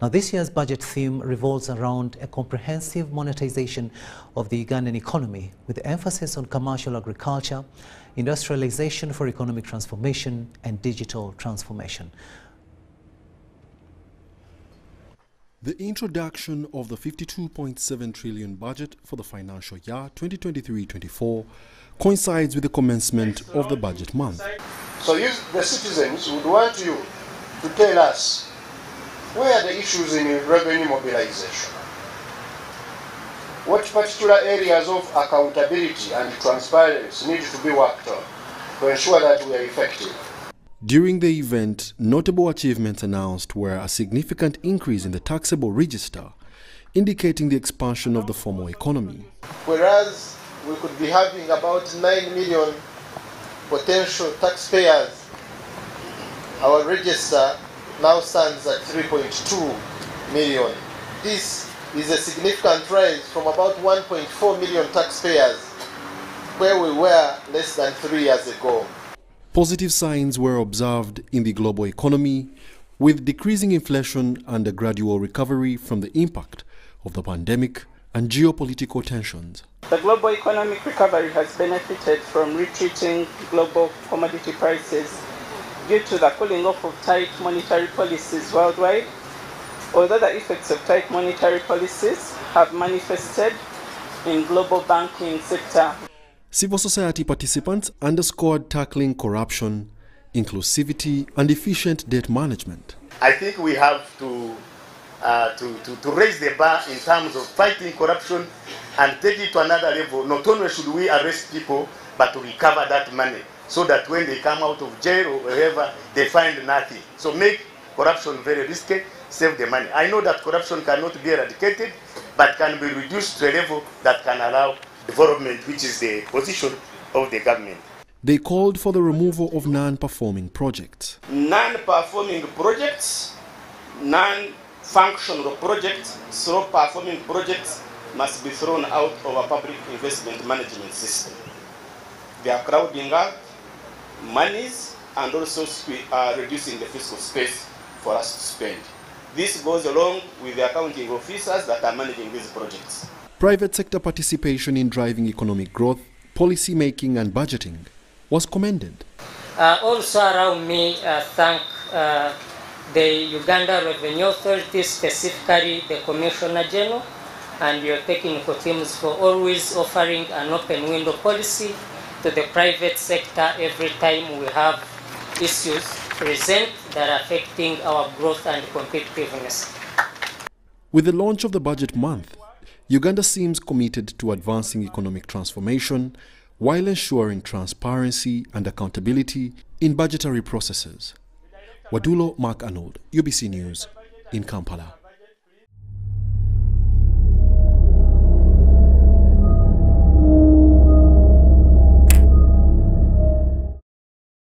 Now, this year's budget theme revolves around a comprehensive monetization of the Ugandan economy with emphasis on commercial agriculture, industrialization for economic transformation, and digital transformation. The introduction of the 52.7 trillion budget for the financial year 2023-24 coincides with the commencement of the budget month. So you, the citizens would want you to tell us where are the issues in revenue mobilization? What particular areas of accountability and transparency need to be worked on to ensure that we are effective? During the event, notable achievements announced were a significant increase in the taxable register, indicating the expansion of the formal economy. Whereas we could be having about 9 million potential taxpayers, our register now stands at 3.2 million. This is a significant rise from about 1.4 million taxpayers where we were less than three years ago. Positive signs were observed in the global economy with decreasing inflation and a gradual recovery from the impact of the pandemic and geopolitical tensions. The global economic recovery has benefited from retreating global commodity prices due to the cooling off of tight monetary policies worldwide, although the effects of tight monetary policies have manifested in global banking sector. Civil society participants underscored tackling corruption, inclusivity and efficient debt management. I think we have to, uh, to, to, to raise the bar in terms of fighting corruption and take it to another level. Not only should we arrest people, but to recover that money so that when they come out of jail or wherever, they find nothing. So make corruption very risky, save the money. I know that corruption cannot be eradicated, but can be reduced to a level that can allow development, which is the position of the government. They called for the removal of non-performing projects. Non-performing projects, non-functional projects, slow-performing projects must be thrown out of a public investment management system. They are crowding out monies and also uh, reducing the fiscal space for us to spend. This goes along with the accounting officers that are managing these projects. Private sector participation in driving economic growth, policy making and budgeting was commended. Uh, also around me, uh, thank uh, the Uganda Revenue Authority, specifically the Commissioner General and your technical teams for always offering an open window policy to the private sector every time we have issues present that are affecting our growth and competitiveness. With the launch of the budget month, Uganda seems committed to advancing economic transformation while ensuring transparency and accountability in budgetary processes. Wadulo Mark Arnold, UBC News, in Kampala.